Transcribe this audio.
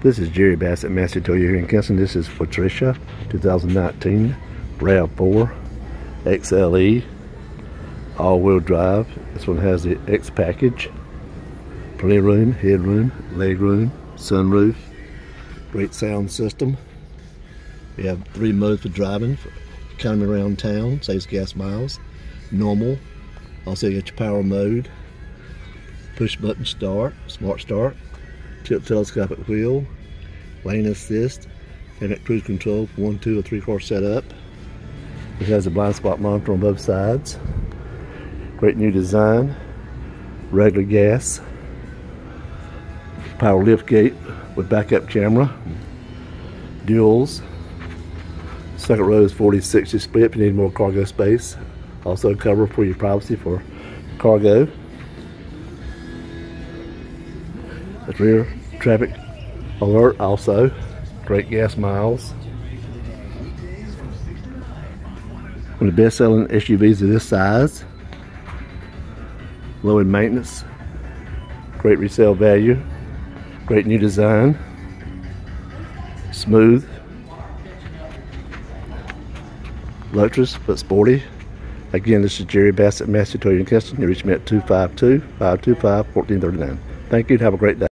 This is Jerry Bassett, Massey Toyota here in Kinston. This is Patricia 2019 RAV4 XLE all-wheel drive. This one has the X package. Plenty of room, headroom, legroom, sunroof, great sound system. We have three modes for driving. Economy around town, saves gas miles. Normal, also you got your power mode. Push button start, smart start tilt telescopic wheel, lane assist, and cruise control for one, two, or three car setup. It has a blind spot monitor on both sides. Great new design. Regular gas. Power lift gate with backup camera. Duals. Second row is 40-60 split if you need more cargo space. Also cover for your privacy for cargo. The rear traffic alert also. Great gas miles. One of the best selling SUVs of this size. Low in maintenance. Great resale value. Great new design. Smooth. Luxurious but sporty. Again, this is Jerry Bassett, Massey Toyota Kinston. You reach me at 252 525 1439. Thank you and have a great day.